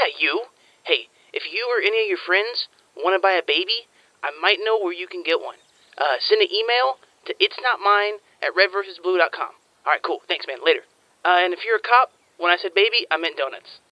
Yeah, you. Hey, if you or any of your friends want to buy a baby, I might know where you can get one. Uh, send an email to it's not mine at redversusblue.com. All right, cool. Thanks, man. Later. Uh, and if you're a cop, when I said baby, I meant donuts.